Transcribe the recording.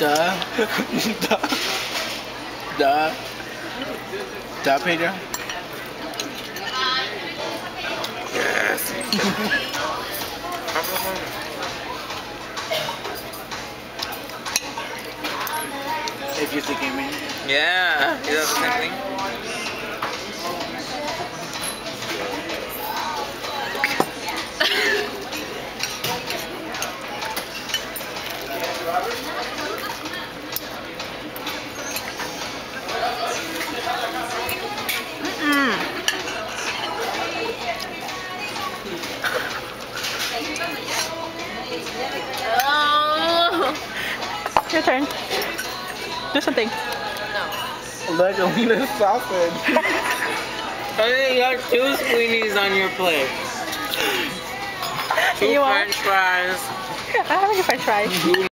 Duh. Duh. Duh. Duh, Pedro? Yes. if you're thinking me. Yeah, does the same thing. Oh. Your turn. Do something. Like a wiener sausage. Hey, you got two squeenies on your plate. Two You want- french fries. I'm having a french fries. Two